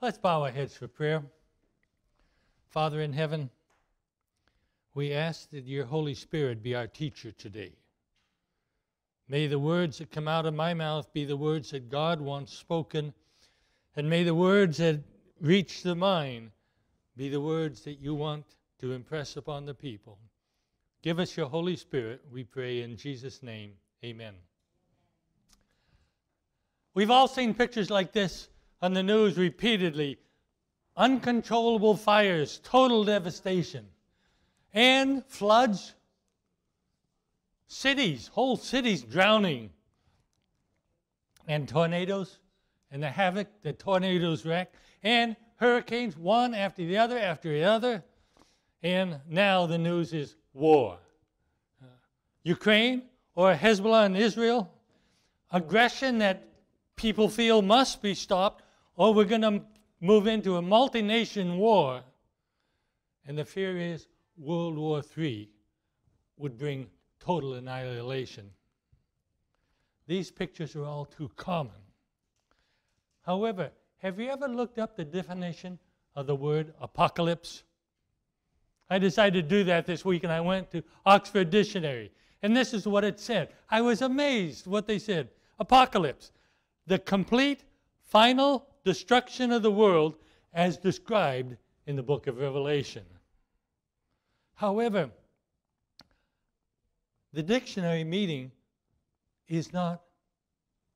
Let's bow our heads for prayer. Father in heaven, we ask that your Holy Spirit be our teacher today. May the words that come out of my mouth be the words that God wants spoken, and may the words that reach the mind be the words that you want to impress upon the people. Give us your Holy Spirit, we pray in Jesus' name. Amen. We've all seen pictures like this on the news repeatedly uncontrollable fires, total devastation, and floods, cities, whole cities drowning, and tornadoes, and the havoc that tornadoes wreak, and hurricanes, one after the other after the other. And now the news is war. Uh, Ukraine or Hezbollah in Israel, aggression that people feel must be stopped, or we're going to move into a multi-nation war. And the fear is World War III would bring total annihilation. These pictures are all too common. However, have you ever looked up the definition of the word apocalypse? I decided to do that this week and I went to Oxford Dictionary. And this is what it said. I was amazed what they said. Apocalypse, the complete, final destruction of the world as described in the book of Revelation. However, the dictionary meaning is not,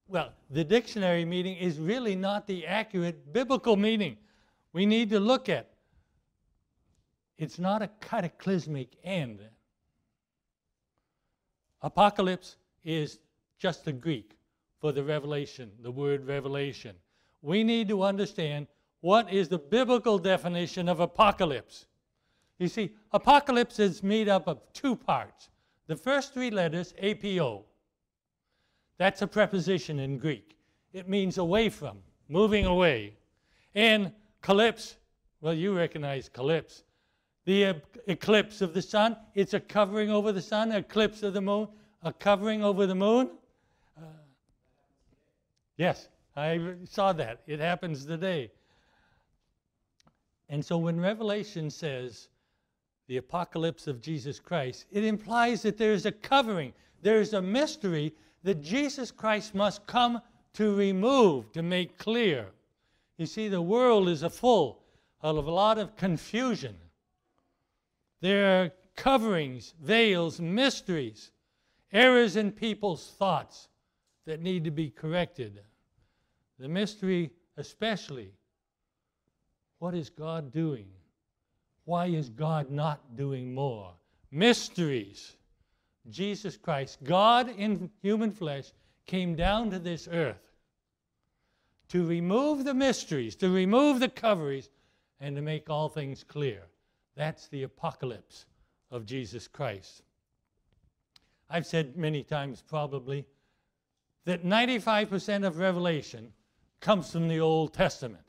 well, the dictionary meaning is really not the accurate biblical meaning we need to look at. It's not a cataclysmic end. Apocalypse is just the Greek for the revelation, the word revelation. We need to understand what is the biblical definition of apocalypse. You see, apocalypse is made up of two parts. The first three letters, APO, that's a preposition in Greek. It means away from, moving away. And calypse, well, you recognize calypse. The eclipse of the sun, it's a covering over the sun, eclipse of the moon, a covering over the moon. Uh, yes, I saw that. It happens today. And so when Revelation says the apocalypse of Jesus Christ, it implies that there is a covering, there is a mystery that Jesus Christ must come to remove, to make clear. You see, the world is a full of a lot of confusion. There are coverings, veils, mysteries, errors in people's thoughts that need to be corrected. The mystery, especially, what is God doing? Why is God not doing more? Mysteries. Jesus Christ, God in human flesh, came down to this earth to remove the mysteries, to remove the coverings, and to make all things clear. That's the apocalypse of Jesus Christ. I've said many times, probably, that 95% of Revelation comes from the Old Testament.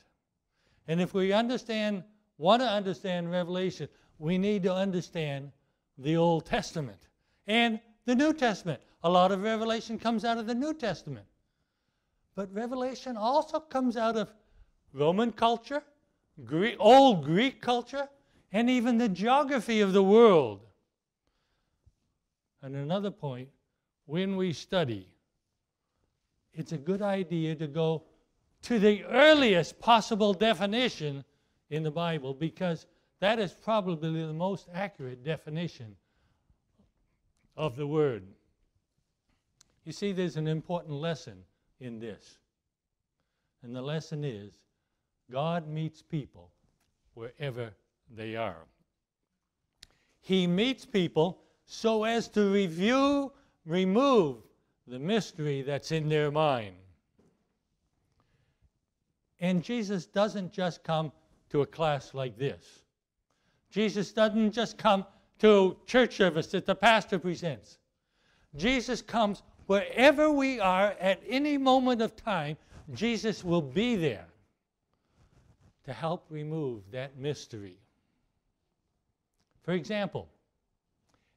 And if we understand, want to understand Revelation, we need to understand the Old Testament and the New Testament. A lot of Revelation comes out of the New Testament. But Revelation also comes out of Roman culture, Greek, old Greek culture, and even the geography of the world. And another point, when we study, it's a good idea to go to the earliest possible definition in the Bible because that is probably the most accurate definition of the word. You see, there's an important lesson in this. And the lesson is God meets people wherever they are. He meets people so as to review, remove the mystery that's in their mind. And Jesus doesn't just come to a class like this. Jesus doesn't just come to church service that the pastor presents. Jesus comes wherever we are at any moment of time, Jesus will be there to help remove that mystery. For example,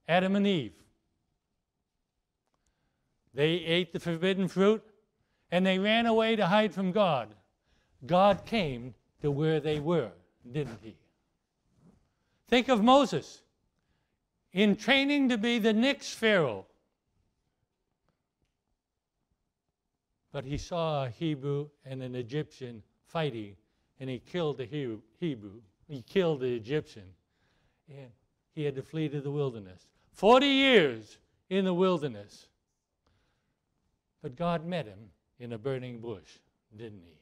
Adam and Eve. They ate the forbidden fruit and they ran away to hide from God. God came to where they were, didn't he? Think of Moses in training to be the next Pharaoh. But he saw a Hebrew and an Egyptian fighting, and he killed the Hebrew. He killed the Egyptian. And he had to flee to the wilderness. 40 years in the wilderness. But God met him in a burning bush, didn't he?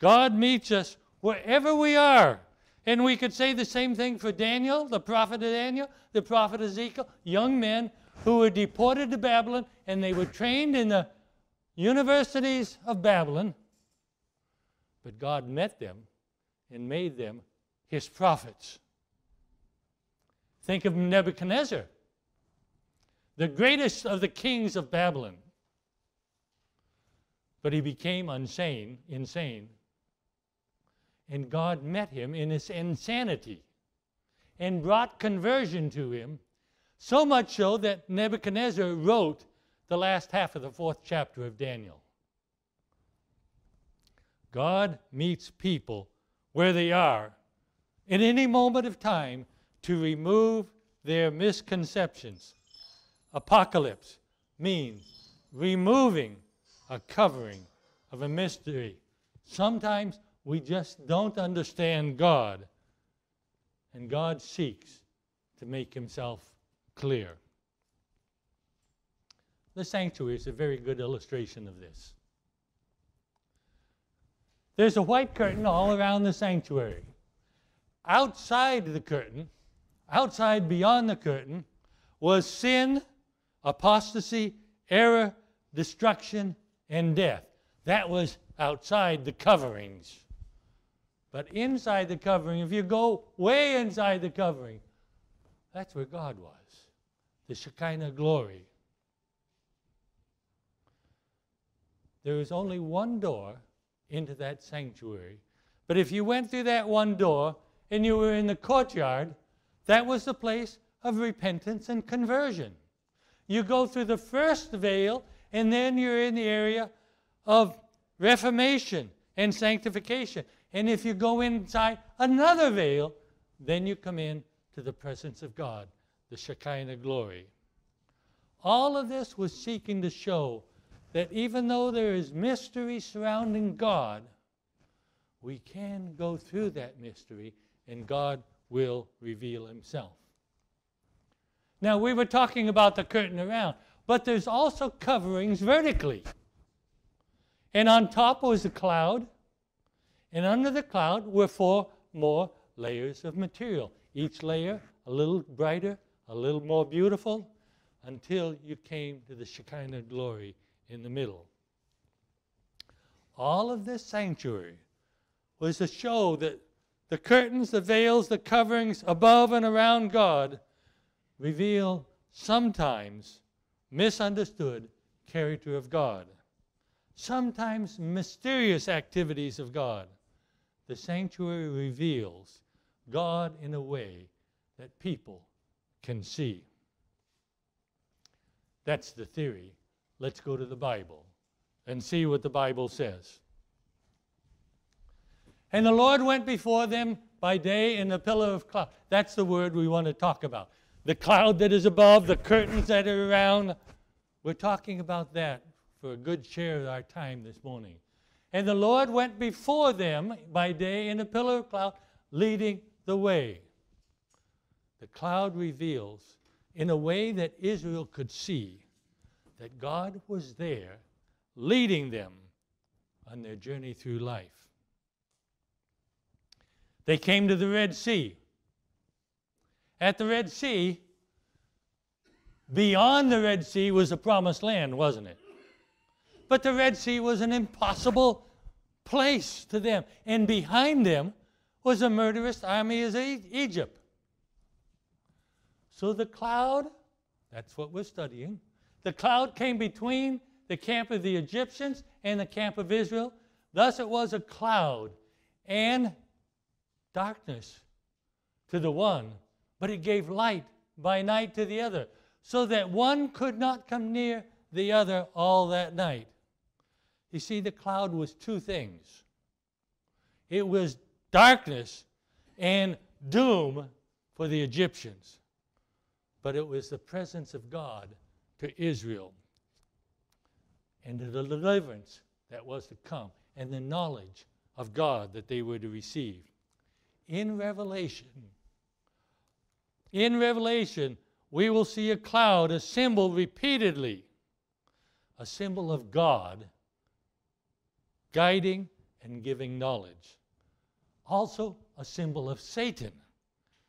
God meets us wherever we are. And we could say the same thing for Daniel, the prophet of Daniel, the prophet Ezekiel, young men who were deported to Babylon and they were trained in the universities of Babylon. But God met them and made them his prophets. Think of Nebuchadnezzar, the greatest of the kings of Babylon. But he became insane, insane. And God met him in his insanity and brought conversion to him, so much so that Nebuchadnezzar wrote the last half of the fourth chapter of Daniel. God meets people where they are in any moment of time to remove their misconceptions. Apocalypse means removing a covering of a mystery. Sometimes we just don't understand God, and God seeks to make himself clear. The sanctuary is a very good illustration of this. There's a white curtain all around the sanctuary. Outside the curtain, outside beyond the curtain, was sin, apostasy, error, destruction, and death. That was outside the coverings. But inside the covering, if you go way inside the covering, that's where God was the Shekinah glory. There is only one door into that sanctuary. But if you went through that one door and you were in the courtyard, that was the place of repentance and conversion. You go through the first veil, and then you're in the area of reformation and sanctification. And if you go inside another veil, then you come in to the presence of God, the Shekinah glory. All of this was seeking to show that even though there is mystery surrounding God, we can go through that mystery and God will reveal himself. Now, we were talking about the curtain around, but there's also coverings vertically. And on top was a cloud, and under the cloud were four more layers of material. Each layer a little brighter, a little more beautiful, until you came to the Shekinah glory in the middle. All of this sanctuary was to show that the curtains, the veils, the coverings above and around God reveal sometimes misunderstood character of God, sometimes mysterious activities of God. The sanctuary reveals God in a way that people can see. That's the theory. Let's go to the Bible and see what the Bible says. And the Lord went before them by day in the pillar of cloud. That's the word we want to talk about. The cloud that is above, the curtains that are around. We're talking about that for a good share of our time this morning. And the Lord went before them by day in a pillar of cloud, leading the way. The cloud reveals, in a way that Israel could see, that God was there leading them on their journey through life. They came to the Red Sea. At the Red Sea, beyond the Red Sea was the promised land, wasn't it? But the Red Sea was an impossible place to them. And behind them was a murderous army of Egypt. So the cloud, that's what we're studying, the cloud came between the camp of the Egyptians and the camp of Israel. Thus it was a cloud and darkness to the one, but it gave light by night to the other, so that one could not come near the other all that night. You see, the cloud was two things. it was darkness and doom for the Egyptians. But it was the presence of God to Israel and the deliverance that was to come and the knowledge of God that they were to receive. In Revelation, in Revelation, we will see a cloud, a symbol repeatedly, a symbol of God guiding and giving knowledge. Also, a symbol of Satan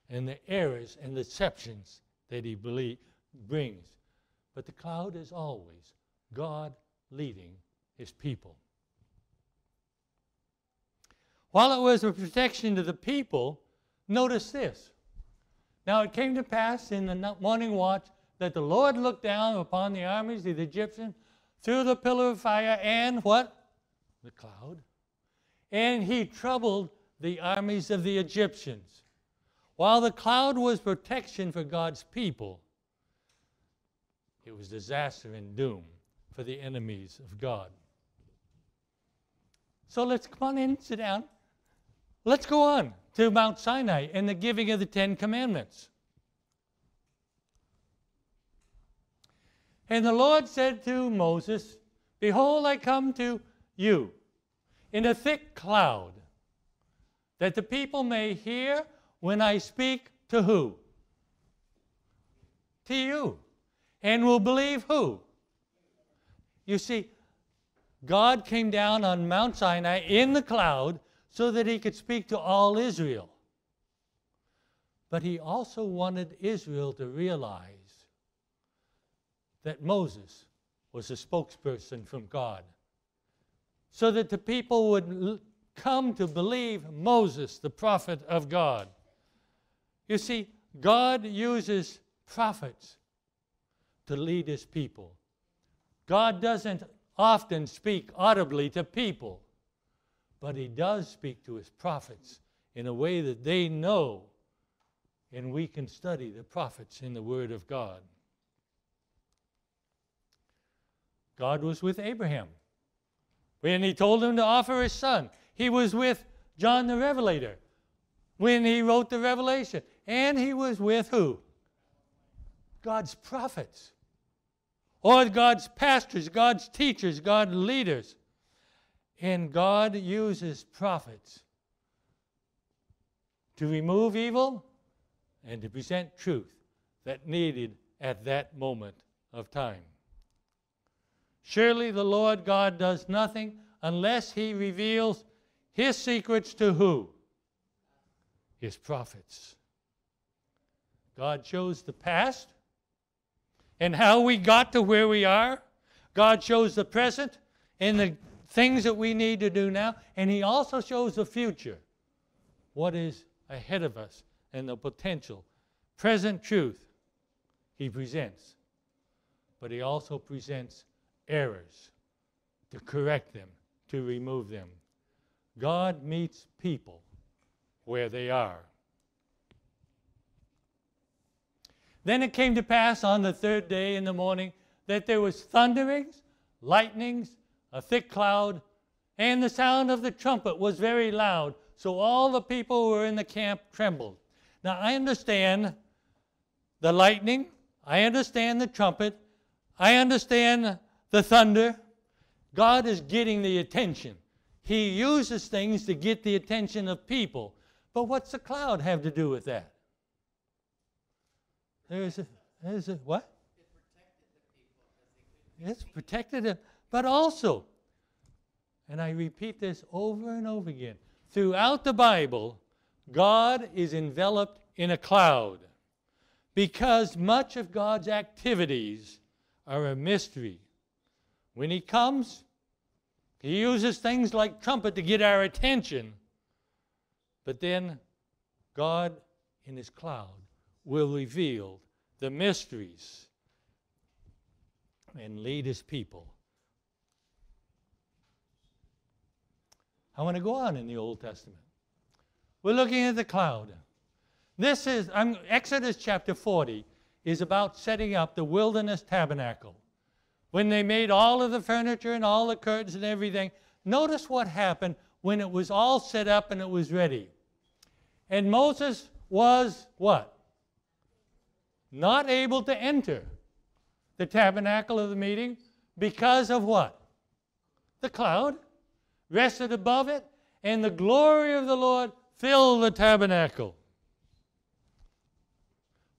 and the errors and deceptions that he brings. But the cloud is always God leading his people. While it was a protection to the people, notice this. Now it came to pass in the morning watch that the Lord looked down upon the armies of the Egyptians through the pillar of fire and what? The cloud. And he troubled the armies of the Egyptians. While the cloud was protection for God's people, it was disaster and doom for the enemies of God. So let's come on in, sit down. Let's go on to Mount Sinai and the giving of the Ten Commandments. And the Lord said to Moses, Behold, I come to you in a thick cloud, that the people may hear when I speak to who? To you. And will believe who? You see, God came down on Mount Sinai in the cloud so that he could speak to all Israel. But he also wanted Israel to realize that Moses was a spokesperson from God, so that the people would come to believe Moses, the prophet of God. You see, God uses prophets to lead his people. God doesn't often speak audibly to people, but he does speak to his prophets in a way that they know, and we can study the prophets in the Word of God. God was with Abraham. When he told him to offer his son, he was with John the Revelator when he wrote the Revelation. And he was with who? God's prophets or God's pastors, God's teachers, God's leaders. And God uses prophets to remove evil and to present truth that needed at that moment of time. Surely the Lord God does nothing unless he reveals his secrets to who? His prophets. God shows the past and how we got to where we are. God shows the present and the things that we need to do now. And He also shows the future, what is ahead of us and the potential. Present truth He presents, but He also presents errors to correct them, to remove them. God meets people where they are. Then it came to pass on the third day in the morning that there was thunderings, lightnings, a thick cloud, and the sound of the trumpet was very loud. So all the people who were in the camp trembled. Now I understand the lightning, I understand the trumpet, I understand the thunder. God is getting the attention. He uses things to get the attention of people. But what's the cloud have to do with that? There's a, there's a what? It's protected them, but also, and I repeat this over and over again, throughout the Bible, God is enveloped in a cloud because much of God's activities are a mystery. When He comes, He uses things like trumpet to get our attention, but then God in His cloud will reveal the mysteries and lead his people. I want to go on in the Old Testament. We're looking at the cloud. This is I'm, Exodus chapter 40 is about setting up the wilderness tabernacle. When they made all of the furniture and all the curtains and everything, notice what happened when it was all set up and it was ready. And Moses was what? Not able to enter the tabernacle of the meeting because of what? The cloud rested above it, and the glory of the Lord filled the tabernacle.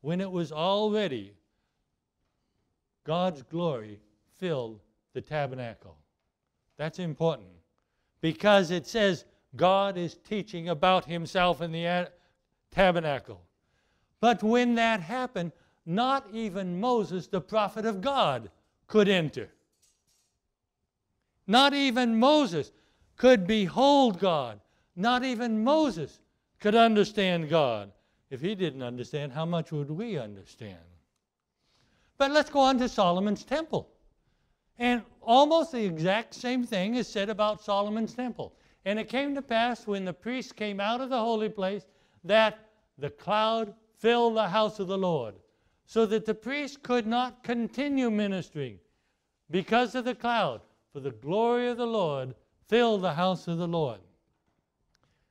When it was all ready, God's glory filled the tabernacle. That's important because it says God is teaching about himself in the tabernacle. But when that happened, not even Moses, the prophet of God, could enter. Not even Moses could behold God. Not even Moses could understand God. If he didn't understand, how much would we understand? But let's go on to Solomon's temple. And almost the exact same thing is said about Solomon's temple. And it came to pass when the priests came out of the holy place that the cloud filled the house of the Lord, so that the priests could not continue ministering because of the cloud, for the glory of the Lord filled the house of the Lord.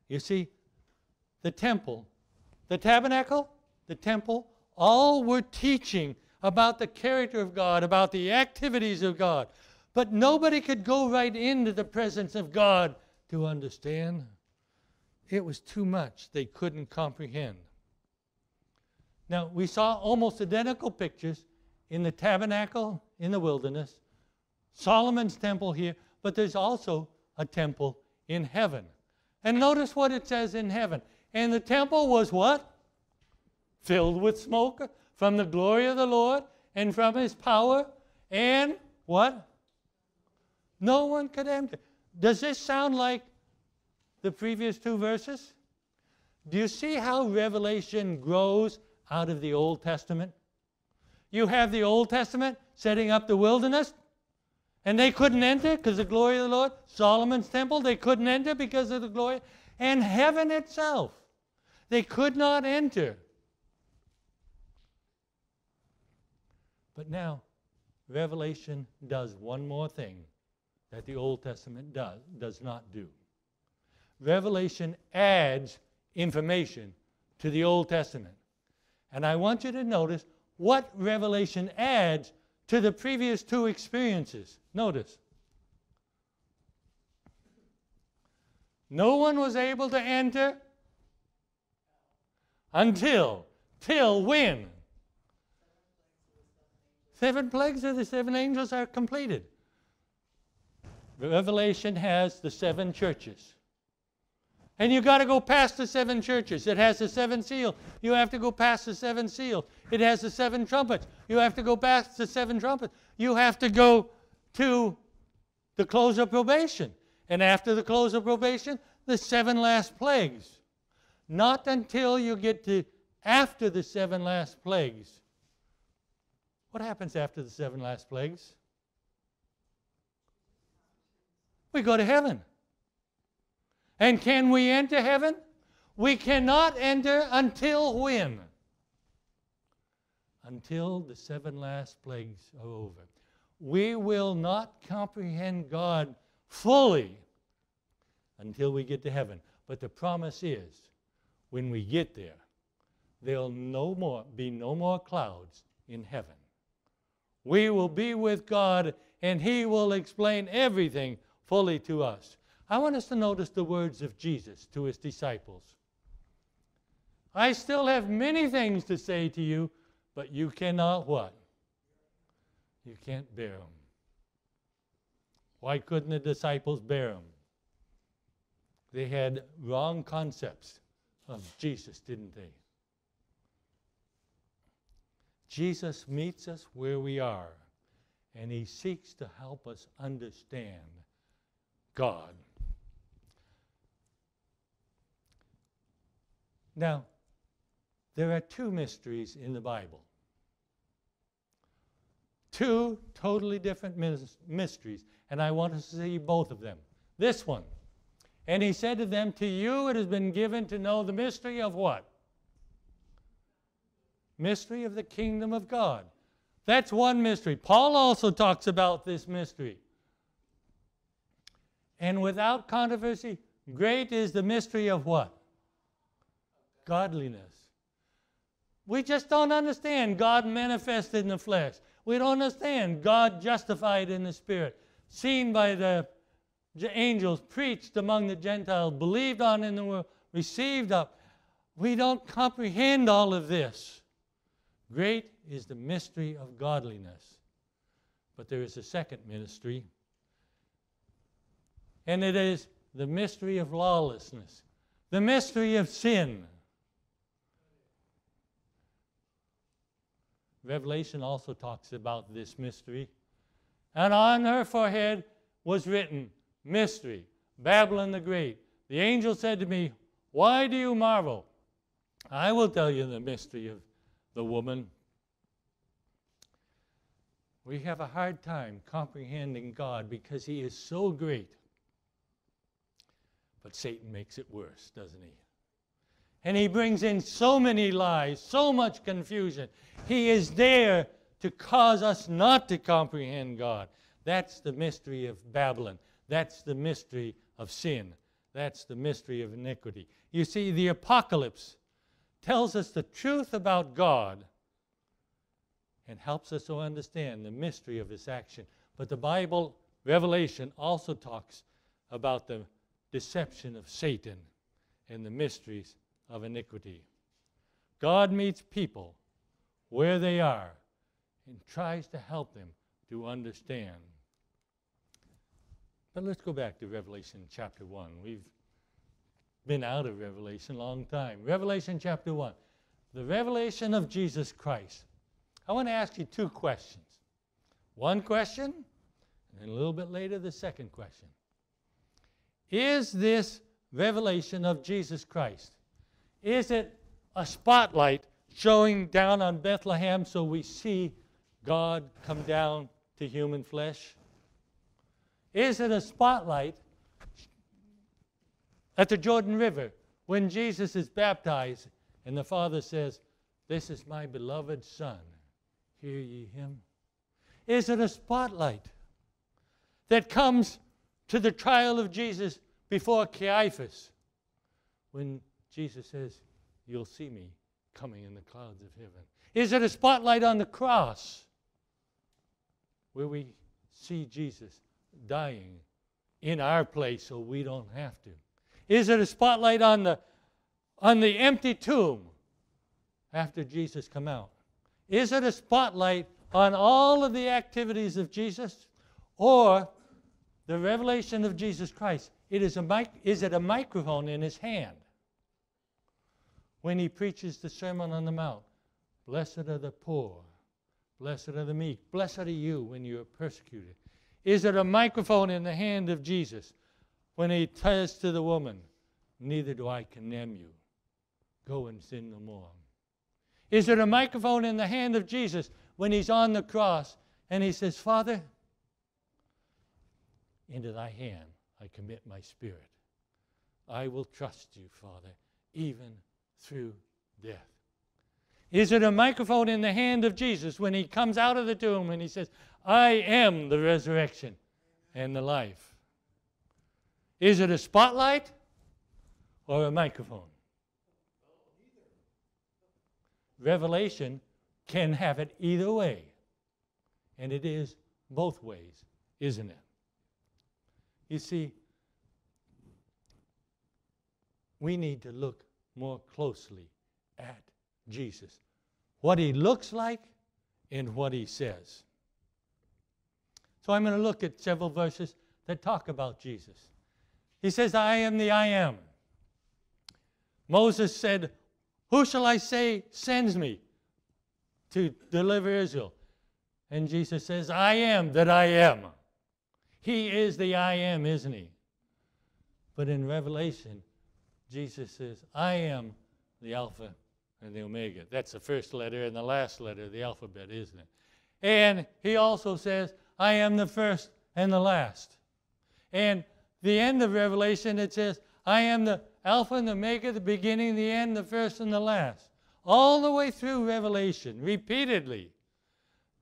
You see, the temple, the tabernacle, the temple, all were teaching about the character of God, about the activities of God. But nobody could go right into the presence of God to understand. It was too much. They couldn't comprehend. Now, we saw almost identical pictures in the tabernacle in the wilderness, Solomon's temple here, but there's also a temple in heaven. And notice what it says in heaven. And the temple was what? Filled with smoke from the glory of the Lord and from his power. And what? No one could enter. Does this sound like the previous two verses? Do you see how Revelation grows out of the Old Testament? You have the Old Testament setting up the wilderness, and they couldn't enter because of the glory of the Lord. Solomon's temple, they couldn't enter because of the glory. And heaven itself, they could not enter But now, Revelation does one more thing that the Old Testament does, does not do. Revelation adds information to the Old Testament. And I want you to notice what Revelation adds to the previous two experiences. Notice. No one was able to enter until, till when? Seven plagues of the seven angels are completed. Revelation has the seven churches. And you got to go past the seven churches. It has the seven seal. You have to go past the seven seal. It has the seven trumpets. You have to go past the seven trumpets. You have to go to the close of probation. And after the close of probation, the seven last plagues. Not until you get to after the seven last plagues what happens after the seven last plagues? We go to heaven. And can we enter heaven? We cannot enter until when? Until the seven last plagues are over. We will not comprehend God fully until we get to heaven. But the promise is when we get there, there'll no more be no more clouds in heaven. We will be with God and He will explain everything fully to us. I want us to notice the words of Jesus to His disciples. I still have many things to say to you, but you cannot what? You can't bear them. Why couldn't the disciples bear them? They had wrong concepts of Jesus, didn't they? Jesus meets us where we are, and he seeks to help us understand God. Now, there are two mysteries in the Bible. Two totally different mysteries, and I want to see both of them. This one. And he said to them, To you it has been given to know the mystery of what? Mystery of the kingdom of God. That's one mystery. Paul also talks about this mystery. And without controversy, Great is the mystery of what? Godliness. We just don't understand God manifested in the flesh. We don't understand God justified in the spirit, seen by the angels, preached among the Gentiles, believed on in the world, received up. We don't comprehend all of this. Great is the mystery of godliness. But there is a second mystery, and it is the mystery of lawlessness, the mystery of sin. Revelation also talks about this mystery. And on her forehead was written, Mystery, Babylon the Great. The angel said to me, Why do you marvel? I will tell you the mystery of the woman. We have a hard time comprehending God because He is so great. But Satan makes it worse, doesn't he? And he brings in so many lies, so much confusion. He is there to cause us not to comprehend God. That's the mystery of Babylon. That's the mystery of sin. That's the mystery of iniquity. You see, the apocalypse tells us the truth about God and helps us to understand the mystery of his action. But the Bible, Revelation, also talks about the deception of Satan and the mysteries of iniquity. God meets people where they are and tries to help them to understand. But let's go back to Revelation chapter 1. We've been out of Revelation a long time. Revelation chapter 1. The revelation of Jesus Christ. I want to ask you two questions. One question, and a little bit later, the second question. Is this revelation of Jesus Christ? Is it a spotlight showing down on Bethlehem so we see God come down to human flesh? Is it a spotlight at the Jordan River when Jesus is baptized and the Father says, This is my beloved Son, hear ye him? Is it a spotlight that comes to the trial of Jesus before Caiaphas when Jesus says, You'll see me coming in the clouds of heaven? Is it a spotlight on the cross where we see Jesus dying in our place so we don't have to? Is it a spotlight on the, on the empty tomb after Jesus come out? Is it a spotlight on all of the activities of Jesus? Or the revelation of Jesus Christ. It is, a is it a microphone in his hand when he preaches the Sermon on the Mount? Blessed are the poor, blessed are the meek, blessed are you when you are persecuted. Is it a microphone in the hand of Jesus when he says to the woman, Neither do I condemn you. Go and sin no more. Is it a microphone in the hand of Jesus when he's on the cross and he says, Father, into thy hand I commit my spirit. I will trust you, Father, even through death. Is it a microphone in the hand of Jesus when he comes out of the tomb and he says, I am the resurrection and the life? Is it a spotlight or a microphone? Revelation can have it either way. And it is both ways, isn't it? You see, we need to look more closely at Jesus, what he looks like and what he says. So I'm going to look at several verses that talk about Jesus. He says, I am the I am. Moses said, Who shall I say sends me to deliver Israel? And Jesus says, I am that I am. He is the I am, isn't he? But in Revelation, Jesus says, I am the Alpha and the Omega. That's the first letter and the last letter of the alphabet, isn't it? And he also says, I am the first and the last. And the end of Revelation, it says, I am the Alpha and the Omega, the beginning, the end, the first and the last. All the way through Revelation, repeatedly,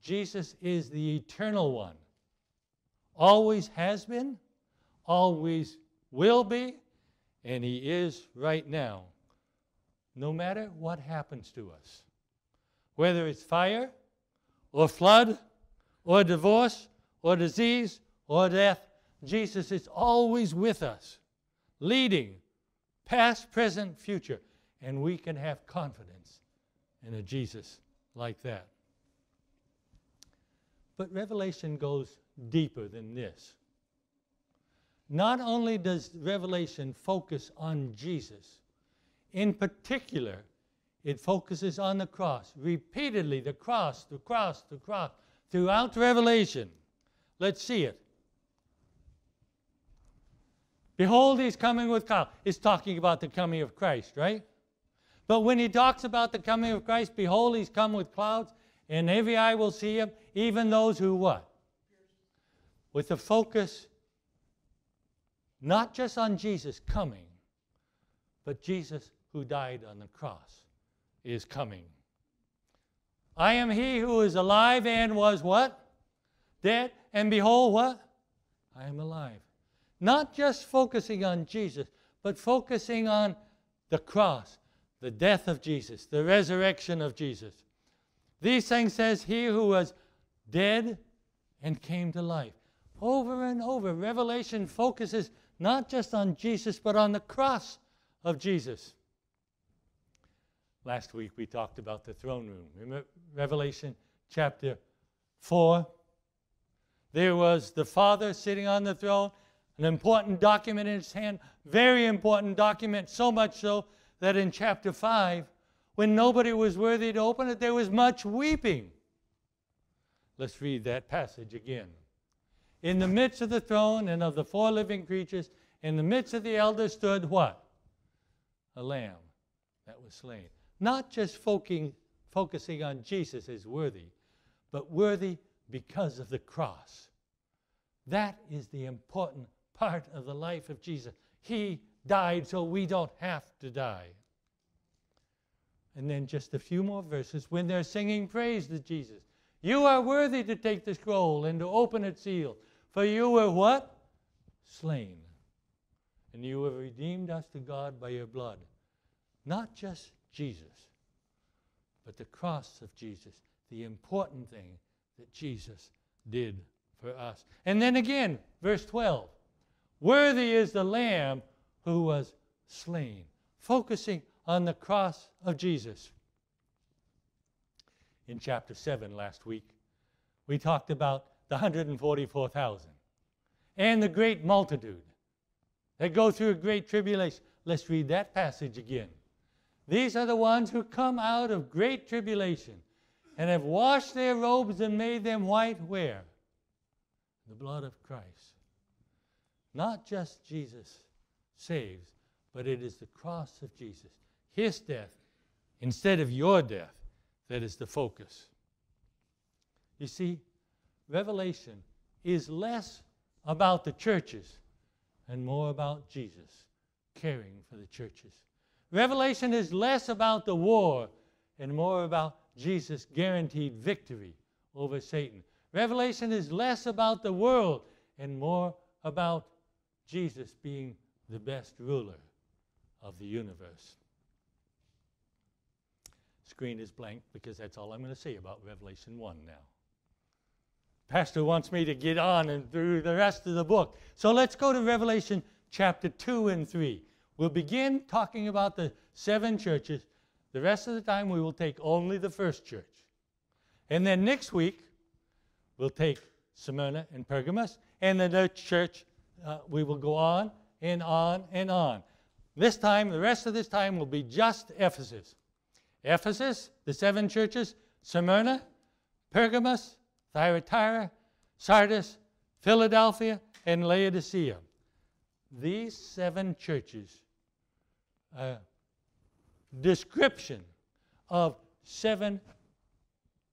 Jesus is the eternal one always has been, always will be, and He is right now, no matter what happens to us. Whether it's fire, or flood, or divorce, or disease, or death, Jesus is always with us, leading, past, present, future. And we can have confidence in a Jesus like that. But Revelation goes deeper than this. Not only does Revelation focus on Jesus, in particular, it focuses on the cross. Repeatedly, the cross, the cross, the cross, throughout Revelation. Let's see it. Behold, he's coming with clouds. It's talking about the coming of Christ, right? But when he talks about the coming of Christ, behold, he's come with clouds, and every eye will see him, even those who what? With the focus not just on Jesus coming, but Jesus who died on the cross is coming. I am he who is alive and was what? Dead, and behold, what? I am alive. Not just focusing on Jesus, but focusing on the cross, the death of Jesus, the resurrection of Jesus. These things says he who was dead and came to life. Over and over, Revelation focuses not just on Jesus, but on the cross of Jesus. Last week we talked about the throne room. Remember Revelation chapter 4? There was the Father sitting on the throne, an important document in his hand, very important document, so much so that in chapter 5, when nobody was worthy to open it, there was much weeping. Let's read that passage again. In the midst of the throne and of the four living creatures, in the midst of the elders stood what? A lamb that was slain. Not just focusing, focusing on Jesus as worthy, but worthy because of the cross. That is the important part of the life of Jesus. He died so we don't have to die. And then just a few more verses when they're singing praise to Jesus. You are worthy to take the scroll and to open its seal, for you were what? Slain. And you have redeemed us to God by your blood. Not just Jesus, but the cross of Jesus, the important thing that Jesus did for us. And then again, verse 12 Worthy is the Lamb who was slain, focusing on the cross of Jesus. In chapter 7 last week, we talked about the 144,000 and the great multitude that go through a great tribulation. Let's read that passage again. These are the ones who come out of great tribulation and have washed their robes and made them white where? The blood of Christ. Not just Jesus saves, but it is the cross of Jesus, his death, instead of your death, that is the focus. You see, Revelation is less about the churches and more about Jesus caring for the churches. Revelation is less about the war and more about Jesus' guaranteed victory over Satan. Revelation is less about the world and more about Jesus being the best ruler of the universe. Screen is blank because that's all I'm going to say about Revelation 1 now. Pastor wants me to get on and through the rest of the book. So let's go to Revelation chapter 2 and 3. We'll begin talking about the seven churches. The rest of the time, we will take only the first church. And then next week, we'll take Smyrna and Pergamos. And the church, uh, we will go on and on and on. This time, the rest of this time will be just Ephesus. Ephesus, the seven churches, Smyrna, Pergamos, Thyatira, Sardis, Philadelphia, and Laodicea. These seven churches a description of seven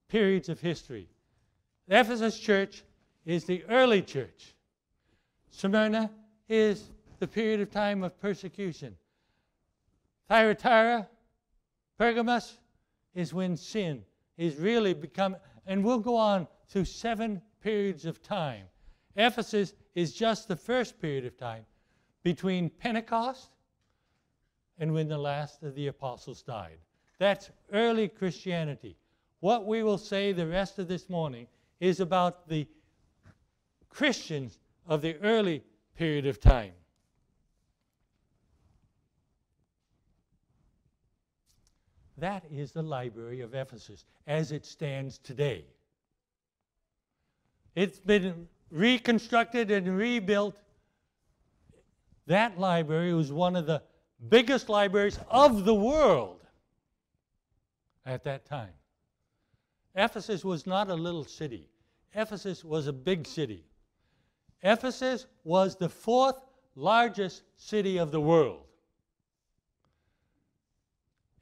periods of history. The Ephesus church is the early church. Smyrna is the period of time of persecution. Thyatira, Pergamos is when sin is really become, and we'll go on through seven periods of time. Ephesus is just the first period of time between Pentecost and when the last of the apostles died. That's early Christianity. What we will say the rest of this morning is about the Christians of the early period of time. That is the library of Ephesus as it stands today. It's been reconstructed and rebuilt. That library was one of the biggest libraries of the world at that time. Ephesus was not a little city, Ephesus was a big city. Ephesus was the fourth largest city of the world.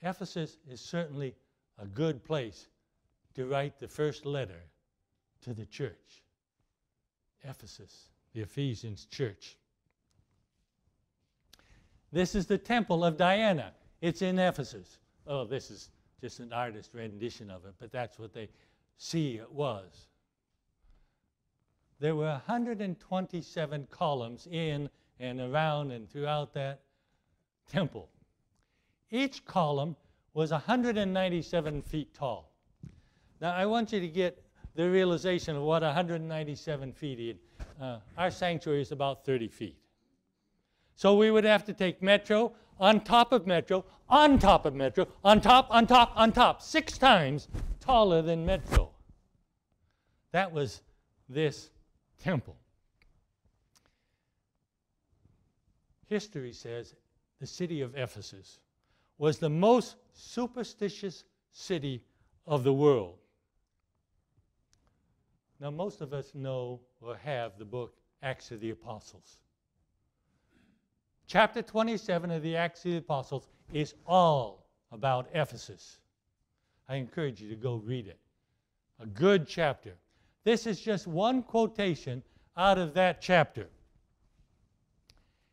Ephesus is certainly a good place to write the first letter to the church. Ephesus, the Ephesians church. This is the temple of Diana. It's in Ephesus. Oh, this is just an artist rendition of it, but that's what they see it was. There were 127 columns in and around and throughout that temple. Each column was 197 feet tall. Now, I want you to get the realization of what 197 feet is. Uh, our sanctuary is about 30 feet. So we would have to take metro on top of metro, on top of metro, on top, on top, on top, six times taller than metro. That was this temple. History says the city of Ephesus was the most superstitious city of the world. Now, most of us know or have the book Acts of the Apostles. Chapter 27 of the Acts of the Apostles is all about Ephesus. I encourage you to go read it. A good chapter. This is just one quotation out of that chapter.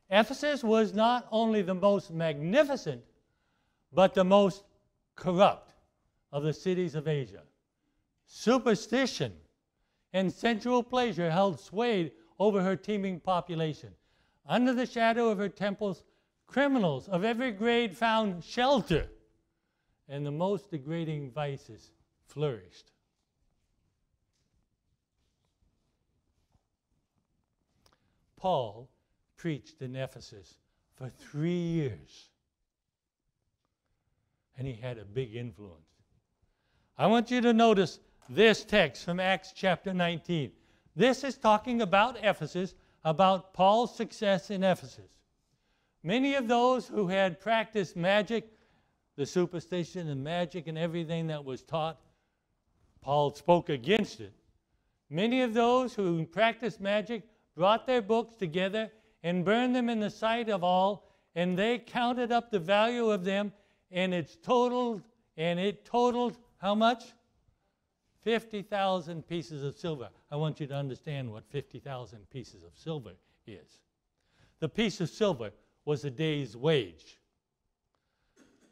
Ephesus was not only the most magnificent, but the most corrupt of the cities of Asia. Superstition and sensual pleasure held sway over her teeming population. Under the shadow of her temples, criminals of every grade found shelter, and the most degrading vices flourished. Paul preached in Ephesus for three years, and he had a big influence. I want you to notice this text from Acts chapter 19. This is talking about Ephesus, about Paul's success in Ephesus. Many of those who had practiced magic, the superstition and magic and everything that was taught, Paul spoke against it. Many of those who practiced magic brought their books together and burned them in the sight of all, and they counted up the value of them, and it's totaled, and it totaled how much? 50,000 pieces of silver. I want you to understand what 50,000 pieces of silver is. The piece of silver was a day's wage.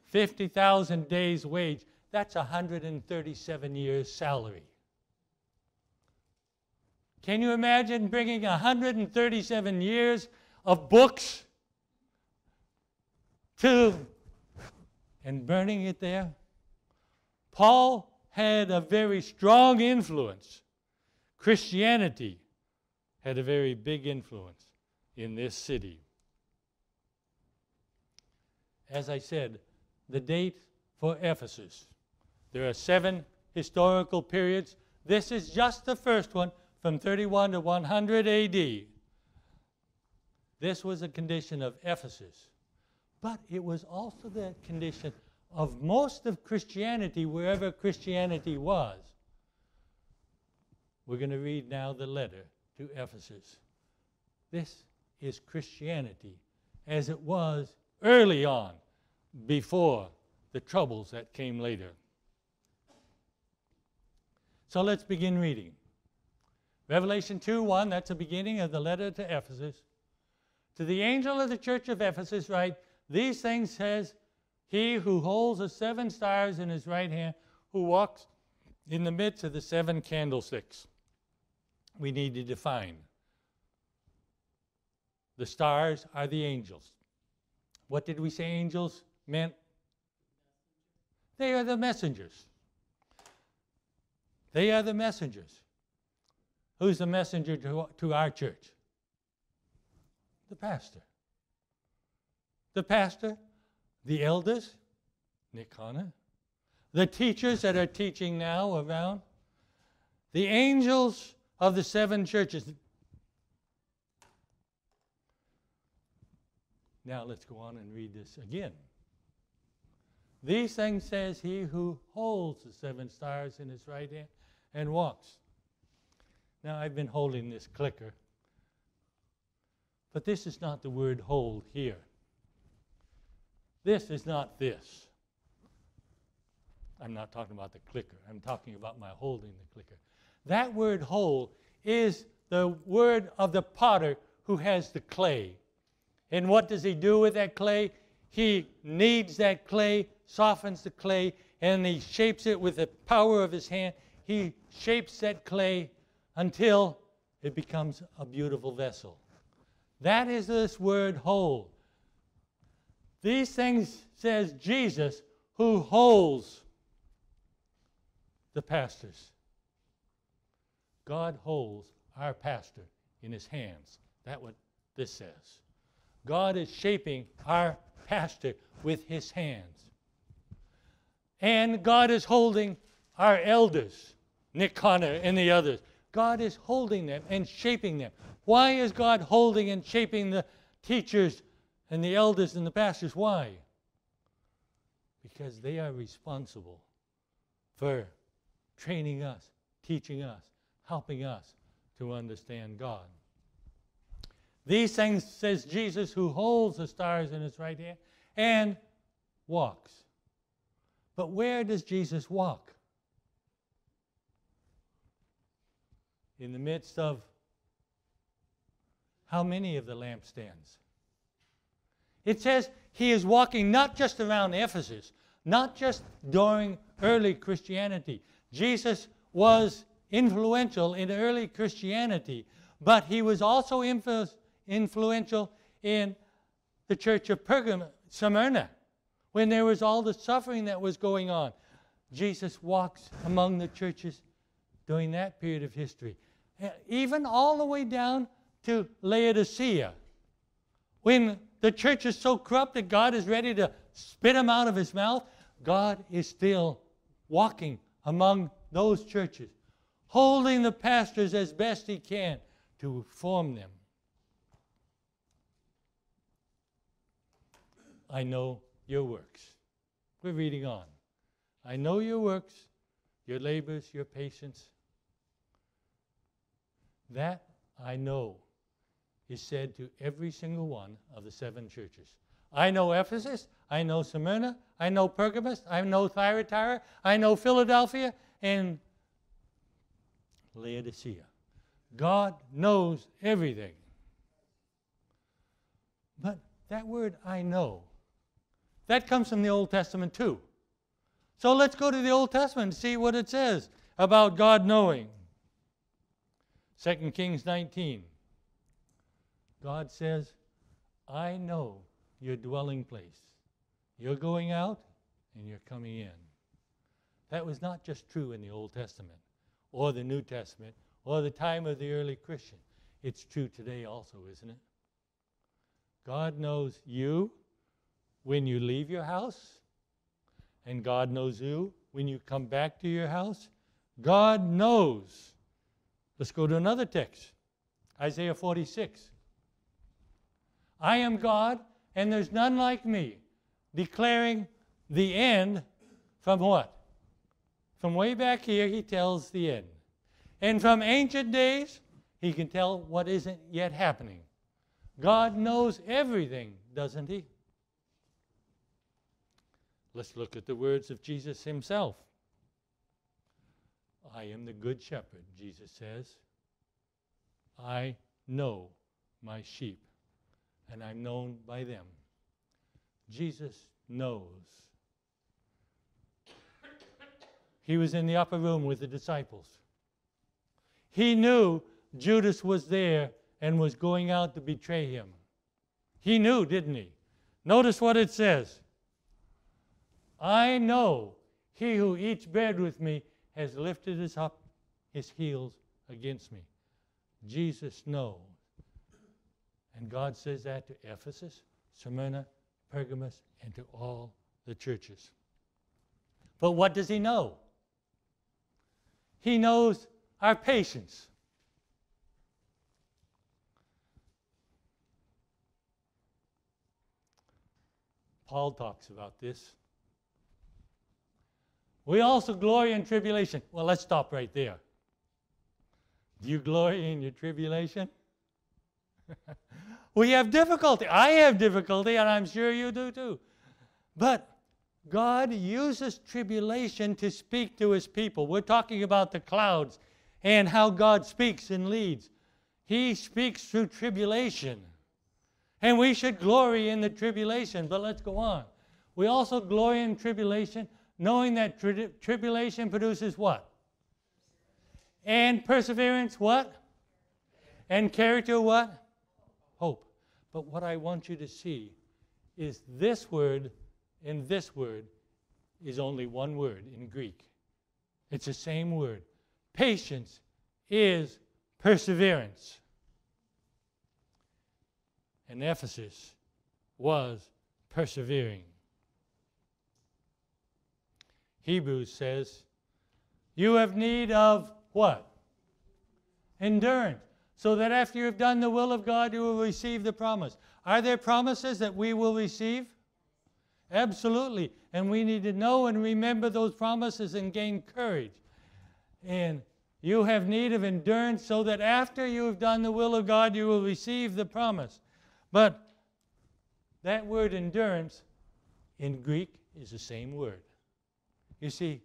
50,000 days' wage, that's 137 years' salary. Can you imagine bringing 137 years of books to and burning it there? Paul had a very strong influence. Christianity had a very big influence in this city. As I said, the date for Ephesus. There are seven historical periods. This is just the first one from 31 to 100 AD. This was a condition of Ephesus, but it was also the condition of most of Christianity wherever Christianity was. We're going to read now the letter to Ephesus. This is Christianity as it was early on, before the troubles that came later. So let's begin reading. Revelation 2 1, that's the beginning of the letter to Ephesus. To the angel of the church of Ephesus, write, These things says he who holds the seven stars in his right hand, who walks in the midst of the seven candlesticks. We need to define. The stars are the angels. What did we say angels meant? They are the messengers. They are the messengers. Who's the messenger to, to our church? The pastor. The pastor, the elders, Nick Connor, the teachers that are teaching now around, the angels of the seven churches. Now let's go on and read this again. These things says he who holds the seven stars in his right hand and walks. Now I've been holding this clicker, but this is not the word hold here. This is not this. I'm not talking about the clicker. I'm talking about my holding the clicker. That word hold is the word of the potter who has the clay. And what does he do with that clay? He kneads that clay, softens the clay, and he shapes it with the power of his hand. He shapes that clay until it becomes a beautiful vessel. That is this word hold. These things says Jesus who holds the pastors. God holds our pastor in his hands. That's what this says. God is shaping our pastor with his hands. And God is holding our elders, Nick Connor and the others. God is holding them and shaping them. Why is God holding and shaping the teachers and the elders and the pastors? Why? Because they are responsible for training us, teaching us, helping us to understand God. These things says Jesus, who holds the stars in his right hand and walks. But where does Jesus walk? In the midst of how many of the lampstands? It says he is walking not just around Ephesus, not just during early Christianity. Jesus was influential in early Christianity, but he was also influ- influential in the church of Pergamum, Smyrna, when there was all the suffering that was going on. Jesus walks among the churches during that period of history, even all the way down to Laodicea. When the church is so corrupt that God is ready to spit them out of his mouth, God is still walking among those churches, holding the pastors as best he can to form them. I know your works. We're reading on. I know your works, your labors, your patience. That I know is said to every single one of the seven churches. I know Ephesus, I know Smyrna, I know Pergamos, I know Thyatira, I know Philadelphia, and Laodicea. God knows everything. But that word, I know, that comes from the Old Testament too. So let's go to the Old Testament and see what it says about God knowing. 2 Kings 19. God says, I know your dwelling place. You're going out and you're coming in. That was not just true in the Old Testament or the New Testament or the time of the early Christian. It's true today also, isn't it? God knows you when you leave your house, and God knows you when you come back to your house. God knows. Let's go to another text Isaiah 46. I am God, and there's none like me, declaring the end from what? From way back here, he tells the end. And from ancient days, he can tell what isn't yet happening. God knows everything, doesn't he? Let's look at the words of Jesus himself. I am the good shepherd, Jesus says. I know my sheep, and I'm known by them. Jesus knows. He was in the upper room with the disciples. He knew Judas was there and was going out to betray him. He knew, didn't he? Notice what it says I know he who eats bread with me has lifted his up his heels against me. Jesus knows. And God says that to Ephesus, Smyrna, Pergamos, and to all the churches. But what does he know? He knows our patience. Paul talks about this. We also glory in tribulation. Well, let's stop right there. Do you glory in your tribulation? we have difficulty. I have difficulty, and I'm sure you do too. But God uses tribulation to speak to his people. We're talking about the clouds and how God speaks and leads. He speaks through tribulation. And we should glory in the tribulation. But let's go on. We also glory in tribulation, knowing that tri- tribulation produces what? And perseverance, what? And character, what? Hope. But what I want you to see is this word and this word is only one word in Greek. It's the same word. Patience is perseverance and Ephesus was persevering. Hebrews says, You have need of what? Endurance. So that after you have done the will of God, you will receive the promise. Are there promises that we will receive? Absolutely. And we need to know and remember those promises and gain courage. And you have need of endurance so that after you have done the will of God, you will receive the promise. But that word endurance in Greek is the same word. You see,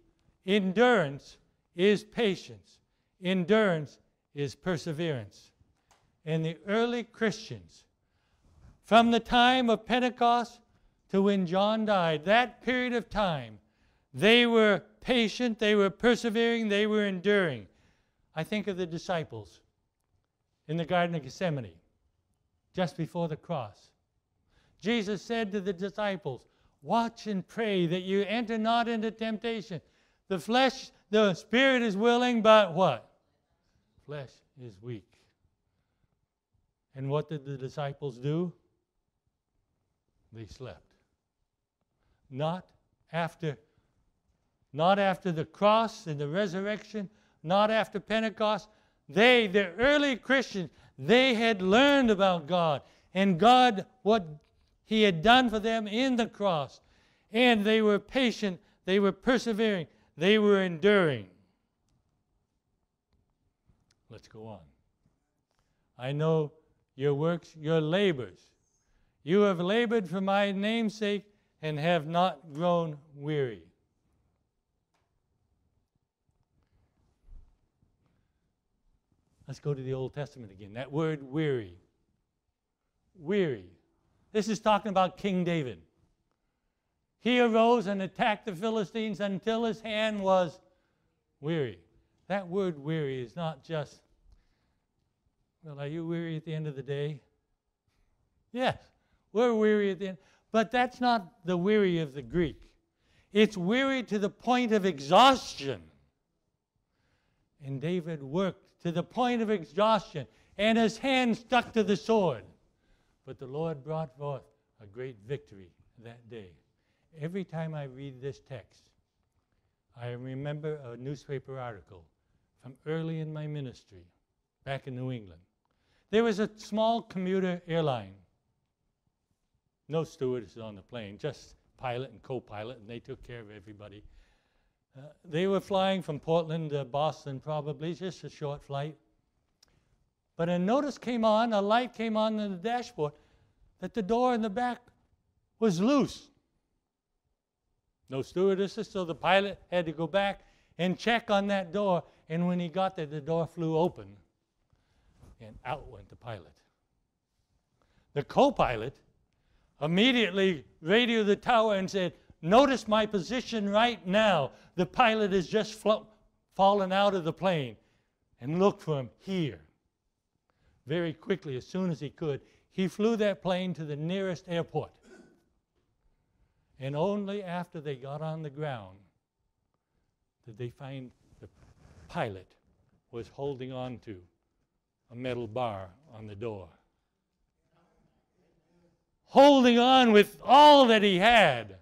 endurance is patience, endurance is perseverance. And the early Christians, from the time of Pentecost to when John died, that period of time, they were patient, they were persevering, they were enduring. I think of the disciples in the Garden of Gethsemane just before the cross. Jesus said to the disciples, Watch and pray that you enter not into temptation. The flesh, the spirit is willing, but what? Flesh is weak. And what did the disciples do? They slept. Not after not after the cross and the resurrection, not after Pentecost. They, the early Christians, they had learned about God and God, what He had done for them in the cross. And they were patient, they were persevering, they were enduring. Let's go on. I know your works, your labors. You have labored for my name's sake and have not grown weary. Let's go to the Old Testament again. That word weary. Weary. This is talking about King David. He arose and attacked the Philistines until his hand was weary. That word weary is not just, well, are you weary at the end of the day? Yes, we're weary at the end. But that's not the weary of the Greek. It's weary to the point of exhaustion. And David worked to the point of exhaustion, and his hand stuck to the sword. But the Lord brought forth a great victory that day. Every time I read this text, I remember a newspaper article from early in my ministry back in New England. There was a small commuter airline. No stewardess on the plane, just pilot and co pilot, and they took care of everybody. Uh, they were flying from Portland to Boston, probably, just a short flight. But a notice came on, a light came on in the dashboard, that the door in the back was loose. No stewardesses, so the pilot had to go back and check on that door. And when he got there, the door flew open, and out went the pilot. The co pilot immediately radioed the tower and said, Notice my position right now. The pilot has just fallen out of the plane. And look for him here. Very quickly, as soon as he could, he flew that plane to the nearest airport. And only after they got on the ground did they find the pilot was holding on to a metal bar on the door. Holding on with all that he had.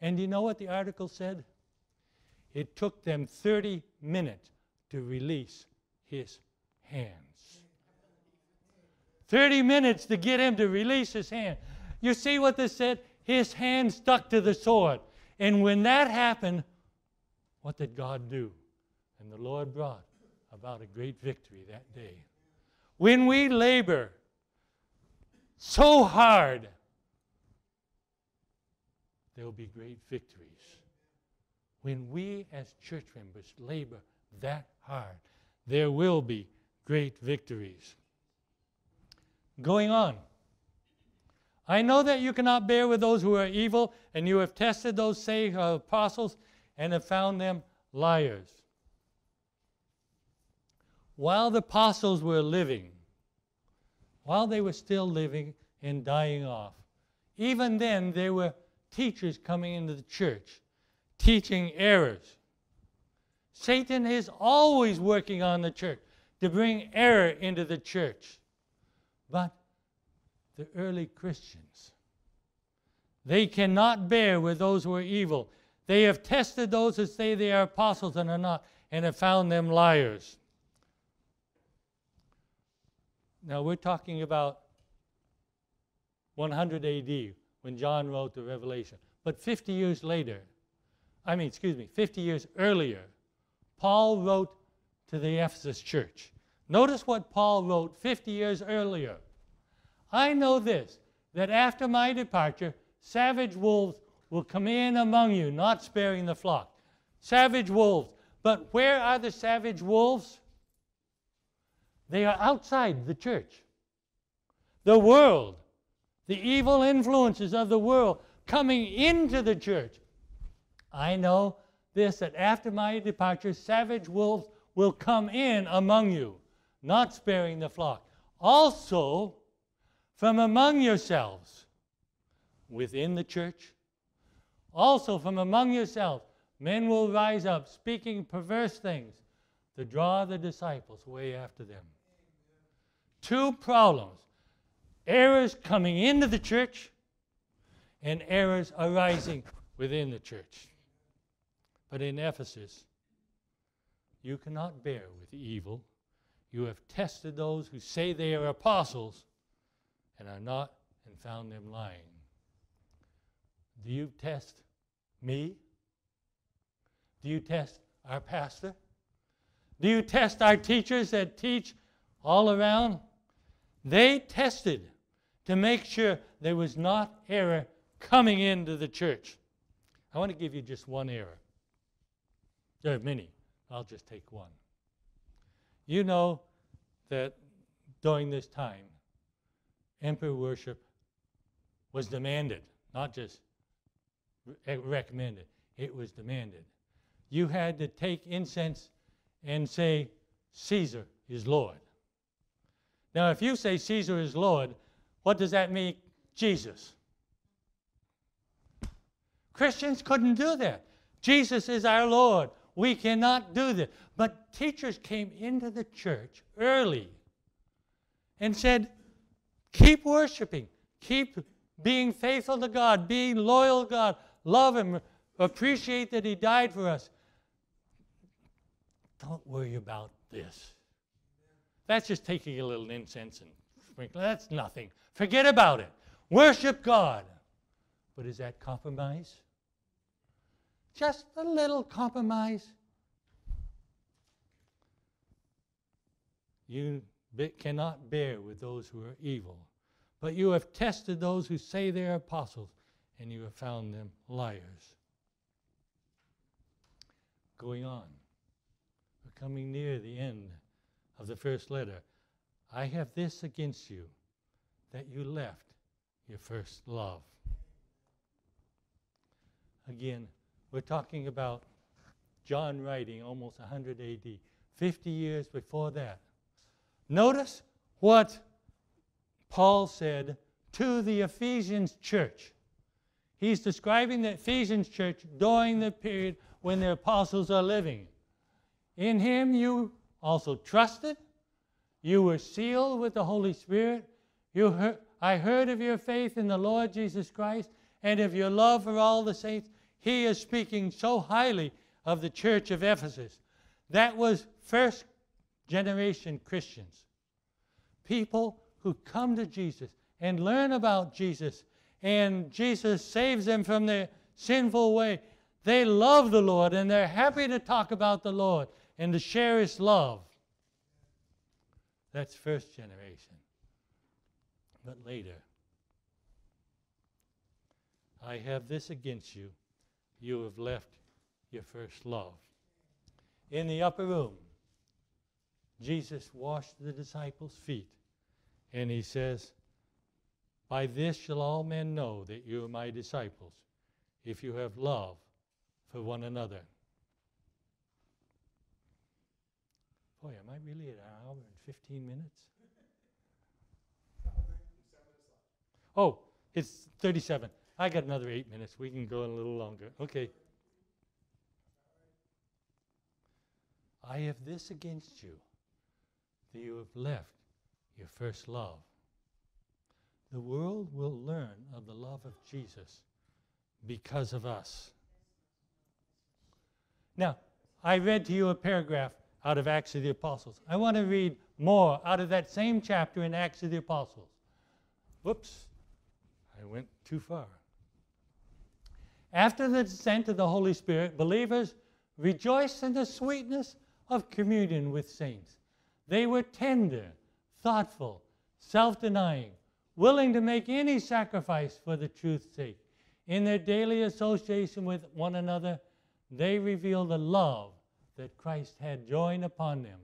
And you know what the article said? It took them 30 minutes to release his hands. 30 minutes to get him to release his hand. You see what this said? His hand stuck to the sword. And when that happened, what did God do? And the Lord brought about a great victory that day. When we labor so hard, there will be great victories. When we as church members labor that hard, there will be great victories. Going on. I know that you cannot bear with those who are evil, and you have tested those, say, uh, apostles, and have found them liars. While the apostles were living, while they were still living and dying off, even then there were teachers coming into the church teaching errors. Satan is always working on the church to bring error into the church. But the early Christians, they cannot bear with those who are evil. They have tested those who say they are apostles and are not, and have found them liars. Now, we're talking about 100 AD when John wrote the Revelation. But 50 years later, I mean, excuse me, 50 years earlier, Paul wrote to the Ephesus church. Notice what Paul wrote 50 years earlier. I know this, that after my departure, savage wolves will come in among you, not sparing the flock. Savage wolves. But where are the savage wolves? They are outside the church. The world, the evil influences of the world coming into the church. I know this that after my departure, savage wolves will come in among you, not sparing the flock. Also, from among yourselves, within the church, also from among yourselves, men will rise up speaking perverse things to draw the disciples way after them. Two problems errors coming into the church and errors arising within the church. But in Ephesus, you cannot bear with evil. You have tested those who say they are apostles and are not, and found them lying. Do you test me? Do you test our pastor? Do you test our teachers that teach all around? They tested to make sure there was not error coming into the church. I want to give you just one error. There are many. I'll just take one. You know that during this time, emperor worship was demanded, not just re- recommended, it was demanded. You had to take incense and say, Caesar is Lord. Now, if you say Caesar is Lord, what does that mean? Jesus. Christians couldn't do that. Jesus is our Lord. We cannot do this. But teachers came into the church early and said, keep worshiping, keep being faithful to God, being loyal to God, love Him, appreciate that He died for us. Don't worry about this. That's just taking a little incense and sprinkling. That's nothing. Forget about it. Worship God. But is that compromise? Just a little compromise. You cannot bear with those who are evil. But you have tested those who say they are apostles, and you have found them liars. Going on. We're coming near the end of the first letter. I have this against you, that you left your first love. Again, we're talking about John writing almost 100 AD, 50 years before that. Notice what Paul said to the Ephesians church. He's describing the Ephesians church during the period when the apostles are living. In him you also trusted. You were sealed with the Holy Spirit. You heard, I heard of your faith in the Lord Jesus Christ and of your love for all the saints. He is speaking so highly of the church of Ephesus. That was first generation Christians. People who come to Jesus and learn about Jesus, and Jesus saves them from their sinful way. They love the Lord and they're happy to talk about the Lord and to share his love. That's first generation. But later, I have this against you. You have left your first love. In the upper room, Jesus washed the disciples' feet, and he says, By this shall all men know that you are my disciples, if you have love for one another. Boy, am I really at an hour and 15 minutes? Oh, it's 37. I got another eight minutes. We can go a little longer. Okay. I have this against you, that you have left your first love. The world will learn of the love of Jesus because of us. Now, I read to you a paragraph out of Acts of the Apostles. I want to read more out of that same chapter in Acts of the Apostles. Whoops, I went too far. After the descent of the Holy Spirit, believers rejoiced in the sweetness of communion with saints. They were tender, thoughtful, self denying, willing to make any sacrifice for the truth's sake. In their daily association with one another, they revealed the love that Christ had joined upon them.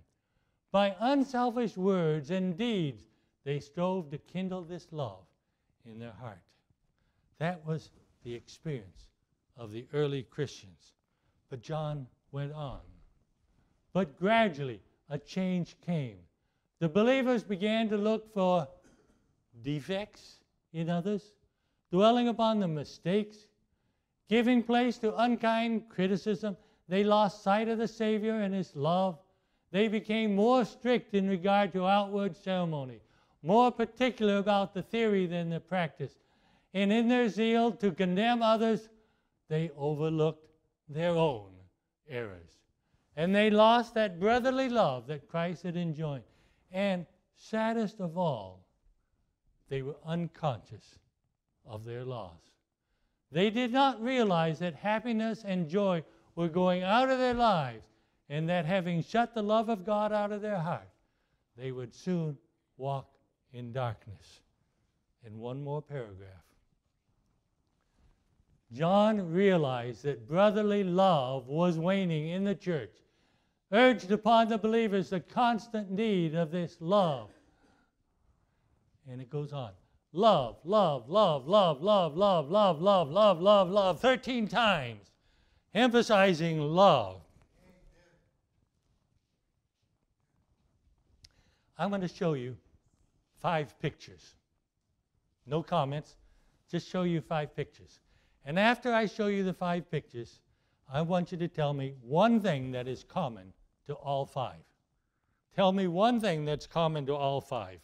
By unselfish words and deeds, they strove to kindle this love in their heart. That was the experience of the early Christians. But John went on. But gradually, a change came. The believers began to look for defects in others, dwelling upon the mistakes, giving place to unkind criticism they lost sight of the Savior and His love. They became more strict in regard to outward ceremony, more particular about the theory than the practice. And in their zeal to condemn others, they overlooked their own errors. And they lost that brotherly love that Christ had enjoined. And saddest of all, they were unconscious of their loss. They did not realize that happiness and joy were going out of their lives, and that having shut the love of God out of their heart, they would soon walk in darkness. In one more paragraph. John realized that brotherly love was waning in the church, urged upon the believers the constant need of this love. And it goes on love, love, love, love, love, love, love, love, love, love, love, 13 times emphasizing love. I'm going to show you five pictures. No comments, just show you five pictures. And after I show you the five pictures, I want you to tell me one thing that is common to all five. Tell me one thing that's common to all five.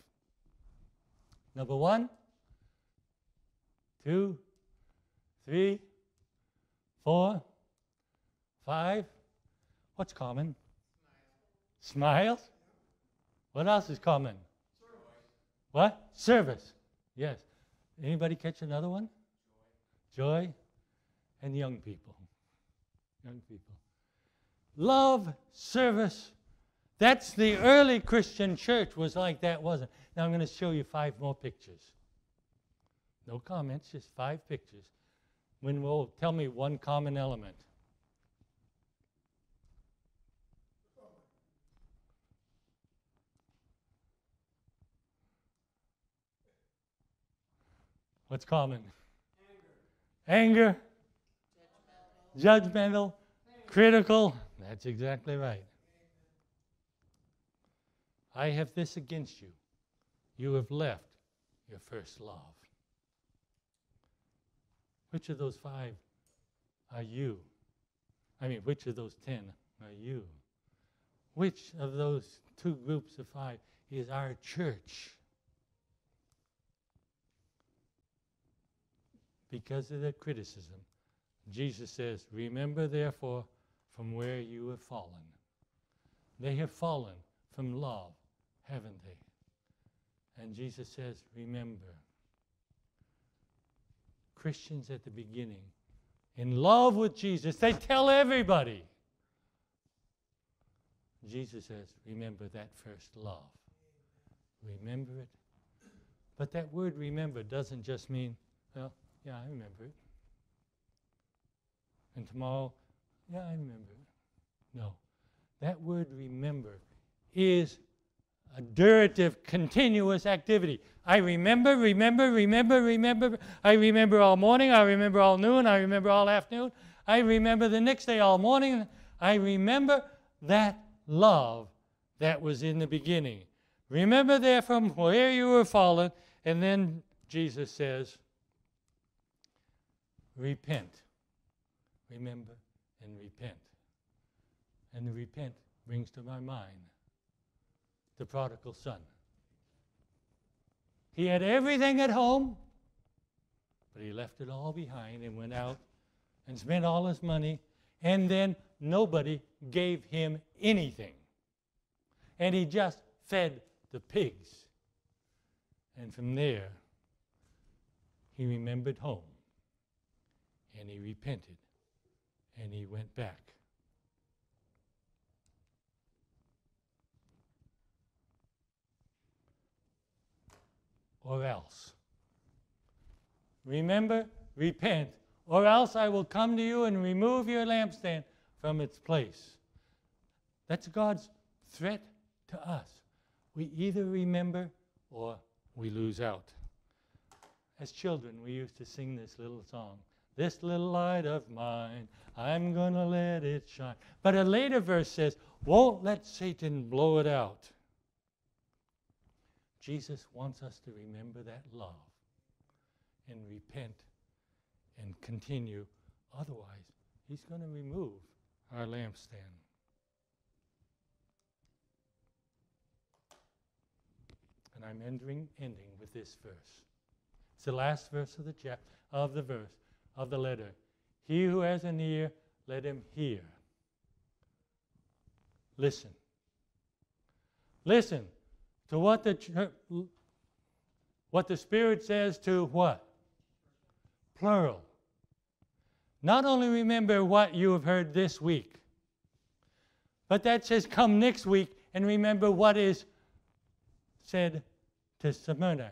Number one, two, three, four, Five. What's common? Smiles. What else is common? Service. What? Service. Yes. Anybody catch another one? Joy. And young people. Young people. Love, service. That's the early Christian church was like that, wasn't it? Now I'm going to show you five more pictures. No comments, just five pictures. When will tell me one common element. What's common? Anger. Judgmental. Critical. That's exactly right. I have this against you. You have left your first love. Which of those five are you? I mean, which of those ten are you? Which of those two groups of five is our church? Because of their criticism, Jesus says, Remember therefore from where you have fallen. They have fallen from love, haven't they? And Jesus says, Remember. Christians at the beginning, in love with Jesus, they tell everybody. Jesus says, Remember that first love. Remember it. But that word remember doesn't just mean, well, yeah, I remember it. And tomorrow, yeah, I remember it. No. That word remember is a durative, continuous activity. I remember, remember, remember, remember. I remember all morning. I remember all noon. I remember all afternoon. I remember the next day all morning. I remember that love that was in the beginning. Remember there from where you were fallen. And then Jesus says, repent. Remember and repent. And the repent brings to my mind the prodigal son. He had everything at home, but he left it all behind and went out and spent all his money, and then nobody gave him anything. And he just fed the pigs. And from there, he remembered home and he repented and he went back. Or else. Remember, repent, or else I will come to you and remove your lampstand from its place. That's God's threat to us. We either remember or we lose out. As children, we used to sing this little song this little light of mine, I'm going to let it shine. But a later verse says, Won't let Satan blow it out. Jesus wants us to remember that love and repent and continue. Otherwise, he's going to remove our lampstand. And I'm ending, ending with this verse. It's the last verse of the chapter of the verse of the letter. He who has an ear, let him hear. Listen. Listen to what the what the Spirit says to what? Plural. Not only remember what you have heard this week, but that says come next week and remember what is said to Smyrna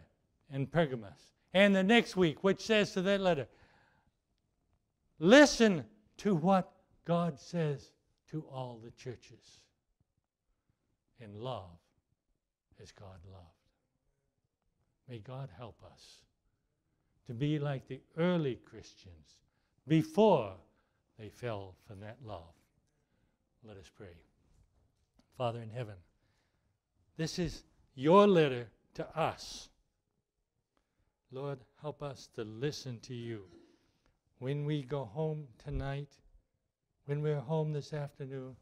and Pergamos. And the next week, which says to that letter, Listen to what God says to all the churches. In love as God loved. May God help us to be like the early Christians before they fell from that love. Let us pray. Father in heaven, this is your letter to us. Lord, help us to listen to you when we go home tonight, when we're home this afternoon.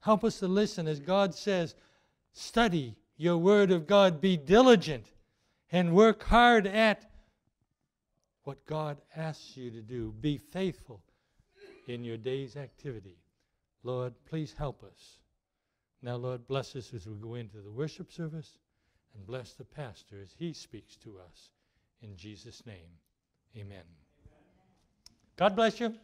Help us to listen as God says, study your word of God, be diligent, and work hard at what God asks you to do. Be faithful in your day's activity. Lord, please help us. Now, Lord, bless us as we go into the worship service and bless the pastor as he speaks to us. In Jesus' name, amen. God bless you.